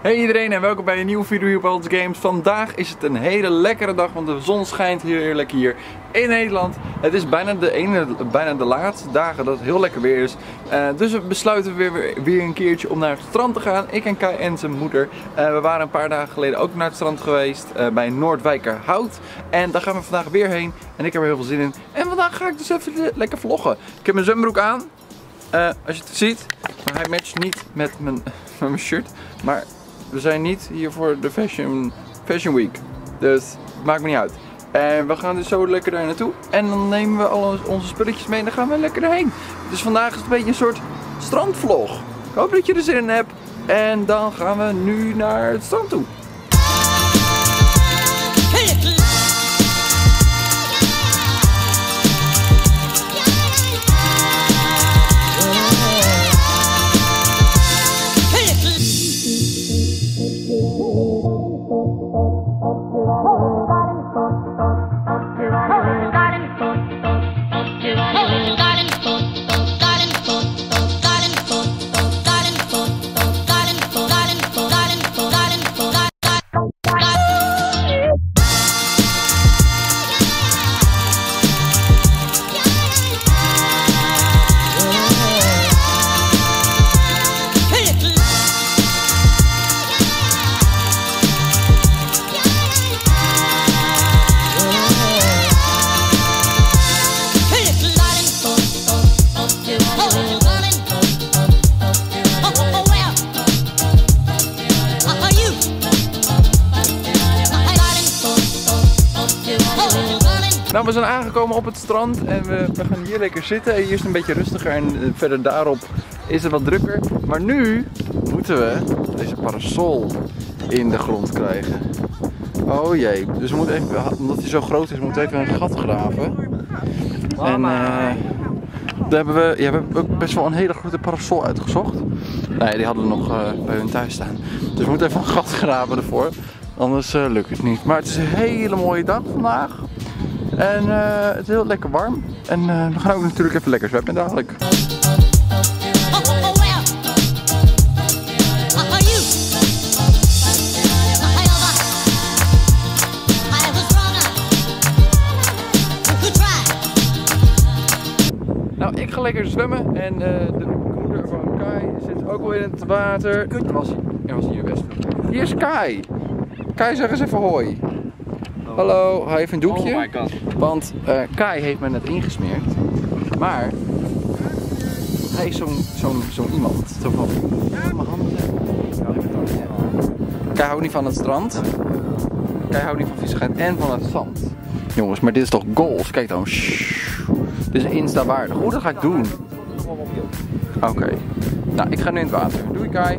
Hey iedereen en welkom bij een nieuwe video hier op World Games. Vandaag is het een hele lekkere dag, want de zon schijnt heel heerlijk hier in Nederland. Het is bijna de, ene, bijna de laatste dagen dat het heel lekker weer is. Uh, dus we besluiten weer, weer een keertje om naar het strand te gaan. Ik en Kai en zijn moeder. Uh, we waren een paar dagen geleden ook naar het strand geweest uh, bij Noordwijkerhout. En daar gaan we vandaag weer heen en ik heb er heel veel zin in. En vandaag ga ik dus even lekker vloggen. Ik heb mijn zwembroek aan. als je het ziet, maar hij matcht niet met mijn, met mijn shirt. Maar we zijn niet hier voor de Fashion, fashion Week. Dus maakt me niet uit. En we gaan dus zo lekker daar naartoe. En dan nemen we al onze spulletjes mee en dan gaan we lekker erheen. Dus vandaag is het een beetje een soort strandvlog. Ik hoop dat je er zin in hebt. En dan gaan we nu naar het strand toe. Nou, we zijn aangekomen op het strand en we, we gaan hier lekker zitten. Hier is het een beetje rustiger en eh, verder daarop is het wat drukker. Maar nu moeten we deze parasol in de grond krijgen. Oh jee, dus we moeten even, omdat hij zo groot is, moeten we even een gat graven. En uh, daar hebben we, ja, we hebben best wel een hele grote parasol uitgezocht. Nee, die hadden we nog uh, bij hun thuis staan. Dus we moeten even een gat graven ervoor. Anders uh, lukt het niet. Maar het is een hele mooie dag vandaag. En uh, het is heel lekker warm. En uh, we gaan ook natuurlijk even lekker zwemmen dadelijk. Nou, ik ga lekker zwemmen en uh, de moeder van Kai zit ook wel in het water. Er was, er was hier best. Hier is Kai. Kai, zeg eens even hoi. Hallo, hij heeft een doekje. Oh my god. Want uh, Kai heeft me net ingesmeerd. Maar hij is zo'n zo'n zo'n iemand. Zo van, mijn handen Kai houdt niet van het strand. Kai houdt niet van viezigheid en van het zand. Jongens, maar dit is toch goals? Kijk dan. Dit is insta waardig. Hoe dat ga ik doen? Oké. Okay. Nou, ik ga nu in het water. Doei Kai.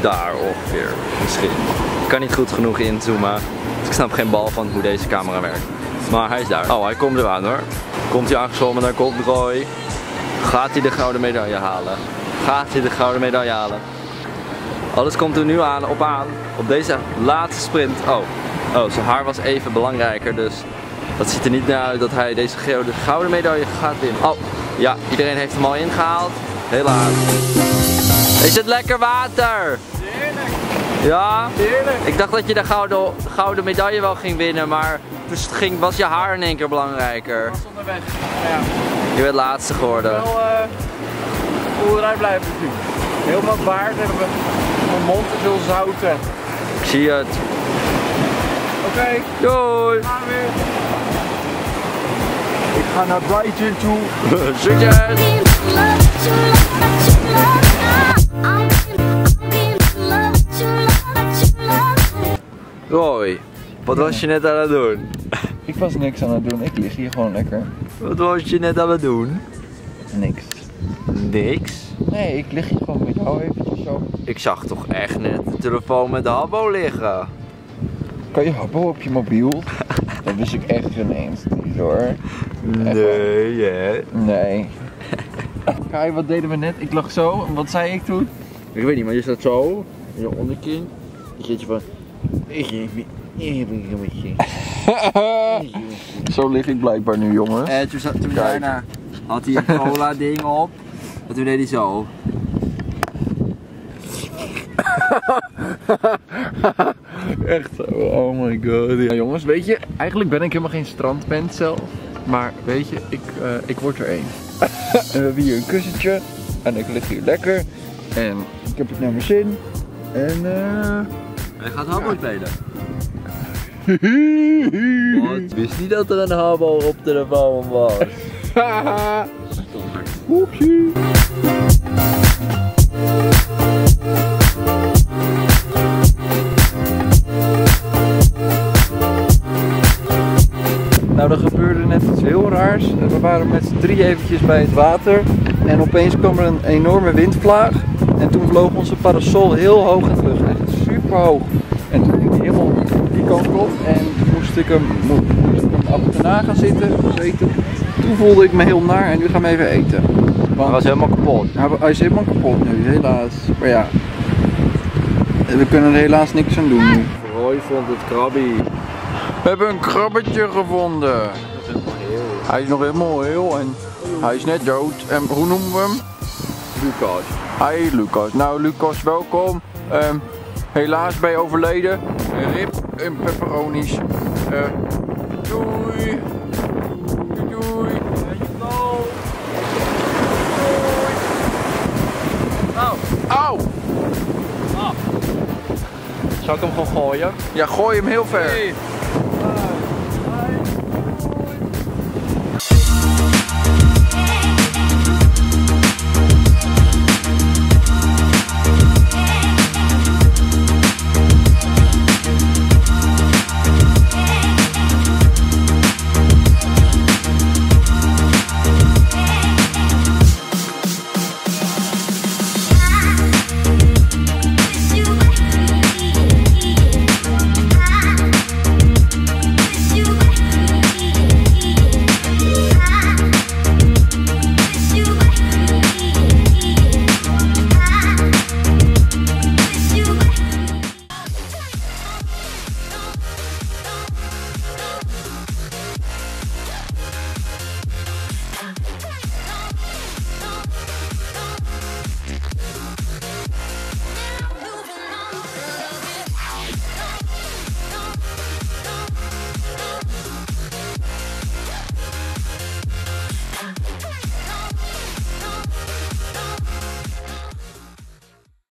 Daar ongeveer, misschien. Ik kan niet goed genoeg inzoomen, dus ik snap geen bal van hoe deze camera werkt. Maar hij is daar. Oh, hij komt er aan hoor. Komt hij aangezwommen, daar komt Roy. Gaat hij de gouden medaille halen? Gaat hij de gouden medaille halen? Alles komt er nu aan, op aan, op deze laatste sprint. Oh, oh zijn haar was even belangrijker, dus dat ziet er niet naar uit dat hij deze gouden medaille gaat winnen. Oh, ja, iedereen heeft hem al ingehaald. Helaas. Is het lekker water? Heerlijk. Ja? Heerlijk. Ik dacht dat je de gouden, gouden medaille wel ging winnen, maar toen ging, was je haar in één keer belangrijker. Ik was onderweg. Ja. Je bent laatste geworden. Wel uh, onderuit blijven natuurlijk. Heel veel baard hebben we. Mijn mond is heel zout. Ik zie het. Oké. Okay. Doei. Gaan weer. Ik ga naar Brighton toe. Succes! Roy, wat was je net aan het doen? Ik was niks aan het doen, ik lig hier gewoon lekker. Wat was je net aan het doen? Niks. Niks? Nee, ik lig hier gewoon met jou eventjes zo. Ik zag toch echt net de telefoon met de Habbo liggen. Kan je Habbo op je mobiel? Dat wist ik echt ineens niet hoor. Nee, hè? Nee. Kai, wat deden we net? Ik lag zo. En wat zei ik toen? Ik weet niet, maar je staat zo. In je onderkin. Je je van... Zo lig ik blijkbaar nu, jongens. En toen, zat- toen daarna had hij een cola ding op. En toen deed hij zo. Echt zo, oh my god. Ja, jongens, weet je, eigenlijk ben ik helemaal geen strandmens zelf. Maar weet je, ik, eh, ik word er één. en we hebben hier een kussentje. En ik lig hier lekker. En ik heb het naar mijn zin. En eh... Hij gaat handbal spelen. Wat? Wist niet dat er een habal op telefoon was. Oepsie. Nou, er gebeurde net iets heel raars. We waren met z'n drie eventjes bij het water. En opeens kwam er een enorme windvlaag. En toen vloog onze parasol heel hoog in de lucht. Echt super hoog. En toen ging hij helemaal die kant op. En moest ik hem, mo- moest ik hem achterna gaan zitten, zeten. Toen voelde ik me heel naar en nu gaan we even eten. Hij Want was helemaal kapot. hij, hij is helemaal kapot nu, helaas. Maar ja, we kunnen er helaas niks aan doen nu. Roy vond het krabbie. We hebben een krabbetje gevonden. Hij is nog helemaal heel en hij is net dood. En hoe noemen we hem? Lucas. Hi Lucas. Nou Lucas, welkom. Ehm, helaas ben je overleden. Rip en pepperoni's. Eh, doei. Auw! zal ik hem gewoon gooien? Ja, gooi hem heel ver.